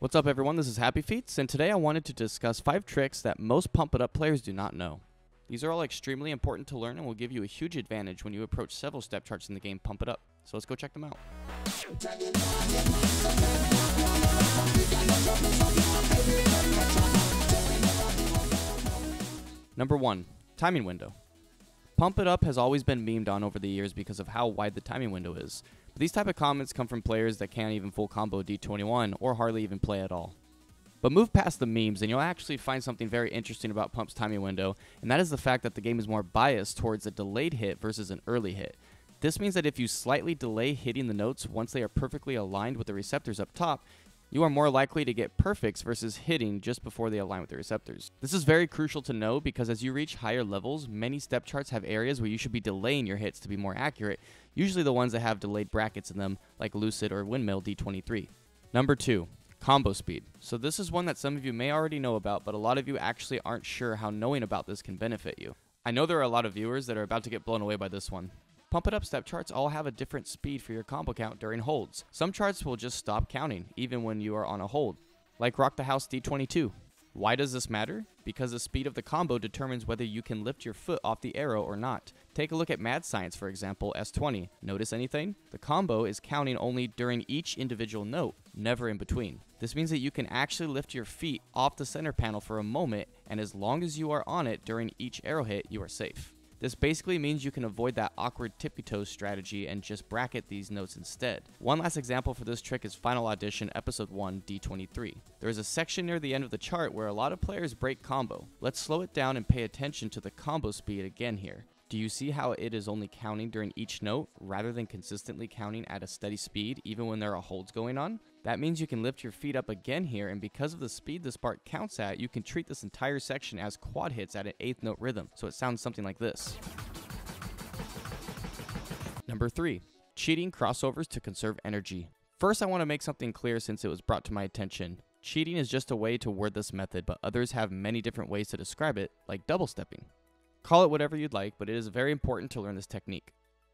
What's up, everyone? This is Happy Feetz, and today I wanted to discuss five tricks that most Pump It Up players do not know. These are all extremely important to learn and will give you a huge advantage when you approach several step charts in the game Pump It Up. So let's go check them out. Number 1. Timing Window. Pump It Up has always been memed on over the years because of how wide the timing window is. But these type of comments come from players that can't even full combo D21 or hardly even play at all. But move past the memes and you'll actually find something very interesting about Pump's timing window, and that is the fact that the game is more biased towards a delayed hit versus an early hit. This means that if you slightly delay hitting the notes once they are perfectly aligned with the receptors up top, you are more likely to get perfects versus hitting just before they align with the receptors. This is very crucial to know because as you reach higher levels, many step charts have areas where you should be delaying your hits to be more accurate, usually the ones that have delayed brackets in them, like Lucid or Windmill D23. Number 2. Combo speed. So this is one that some of you may already know about, but a lot of you actually aren't sure how knowing about this can benefit you. I know there are a lot of viewers that are about to get blown away by this one. Pump It Up step charts all have a different speed for your combo count during holds. Some charts will just stop counting, even when you are on a hold, like Rock the House D22. Why does this matter? Because the speed of the combo determines whether you can lift your foot off the arrow or not. Take a look at Mad Science, for example, S20. Notice anything? The combo is counting only during each individual note, never in between. This means that you can actually lift your feet off the center panel for a moment, and as long as you are on it during each arrow hit, you are safe. This basically means you can avoid that awkward tippy toes strategy and just bracket these notes instead. One last example for this trick is Final Audition Episode 1 D23. There is a section near the end of the chart where a lot of players break combo. Let's slow it down and pay attention to the combo speed again here. Do you see how it is only counting during each note rather than consistently counting at a steady speed even when there are holds going on? That means you can lift your feet up again here and because of the speed this part counts at, you can treat this entire section as quad hits at an 8th note rhythm, so it sounds something like this. Number 3. Cheating crossovers to conserve energy. First I want to make something clear since it was brought to my attention. Cheating is just a way to word this method, but others have many different ways to describe it, like double stepping. Call it whatever you'd like, but it is very important to learn this technique.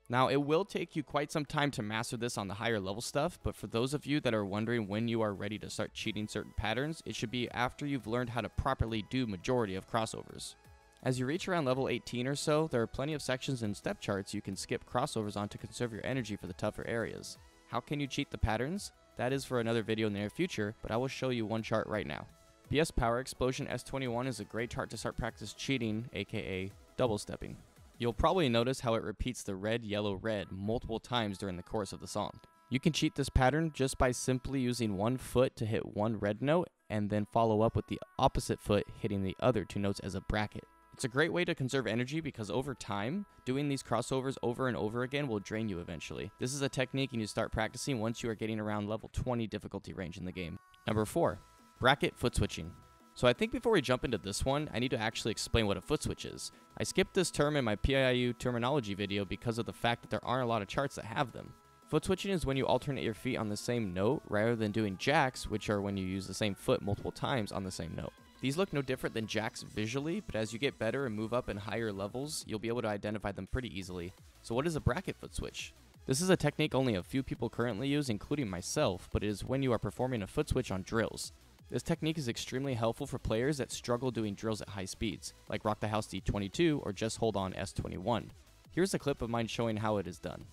Now, it will take you quite some time to master this on the higher level stuff, but for those of you that are wondering when you are ready to start cheating certain patterns, it should be after you've learned how to properly do majority of crossovers. As you reach around level 18 or so, there are plenty of sections in step charts you can skip crossovers on to conserve your energy for the tougher areas. How can you cheat the patterns? That is for another video in the near future, but I will show you one chart right now. BS Power Explosion S21 is a great chart to start practice cheating, aka double stepping. You'll probably notice how it repeats the red, yellow, red multiple times during the course of the song. You can cheat this pattern just by simply using one foot to hit one red note and then follow up with the opposite foot hitting the other two notes as a bracket. It's a great way to conserve energy because over time, doing these crossovers over and over again will drain you eventually. This is a technique you need to start practicing once you are getting around level 20 difficulty range in the game. Number 4. Bracket foot switching. So I think before we jump into this one, I need to actually explain what a foot switch is. I skipped this term in my PIU terminology video because of the fact that there aren't a lot of charts that have them. Foot switching is when you alternate your feet on the same note rather than doing jacks, which are when you use the same foot multiple times on the same note. These look no different than jacks visually, but as you get better and move up in higher levels, you'll be able to identify them pretty easily. So what is a bracket foot switch? This is a technique only a few people currently use, including myself, but it is when you are performing a foot switch on drills. This technique is extremely helpful for players that struggle doing drills at high speeds, like Rock the House D22 or just hold on S21. Here's a clip of mine showing how it is done.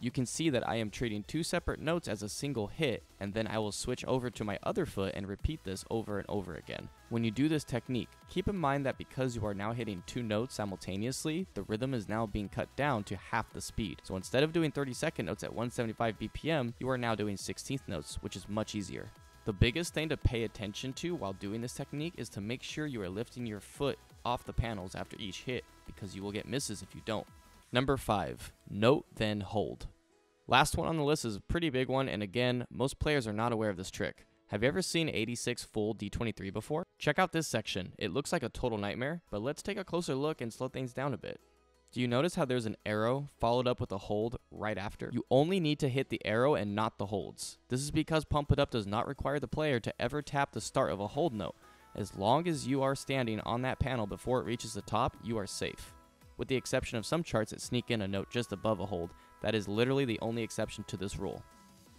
You can see that I am treating two separate notes as a single hit, and then I will switch over to my other foot and repeat this over and over again. When you do this technique, keep in mind that because you are now hitting two notes simultaneously, the rhythm is now being cut down to half the speed. So instead of doing 30 second notes at 175 BPM, you are now doing 16th notes, which is much easier. The biggest thing to pay attention to while doing this technique is to make sure you are lifting your foot off the panels after each hit because you will get misses if you don't. Number 5. Note then hold. Last one on the list is a pretty big one and again, most players are not aware of this trick. Have you ever seen 86 full D23 before? Check out this section. It looks like a total nightmare, but let's take a closer look and slow things down a bit. Do you notice how there's an arrow followed up with a hold right after? You only need to hit the arrow and not the holds. This is because Pump It Up does not require the player to ever tap the start of a hold note. As long as you are standing on that panel before it reaches the top, you are safe. With the exception of some charts that sneak in a note just above a hold, that is literally the only exception to this rule.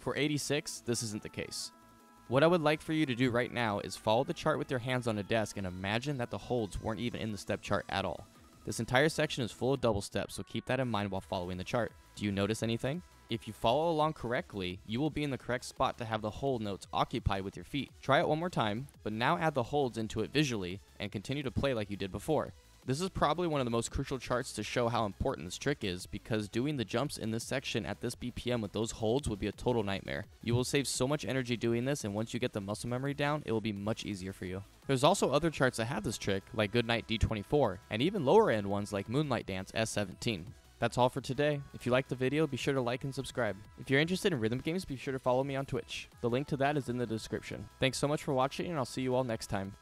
For 86, this isn't the case. What I would like for you to do right now is follow the chart with your hands on a desk and imagine that the holds weren't even in the step chart at all. This entire section is full of double steps, so keep that in mind while following the chart. Do you notice anything? If you follow along correctly, you will be in the correct spot to have the hold notes occupied with your feet. Try it one more time, but now add the holds into it visually and continue to play like you did before. This is probably one of the most crucial charts to show how important this trick is because doing the jumps in this section at this BPM with those holds would be a total nightmare. You will save so much energy doing this and once you get the muscle memory down, it will be much easier for you. There's also other charts that have this trick like Goodnight D24 and even lower end ones like Moonlight Dance S17. That's all for today. If you liked the video, be sure to like and subscribe. If you're interested in rhythm games, be sure to follow me on Twitch. The link to that is in the description. Thanks so much for watching and I'll see you all next time.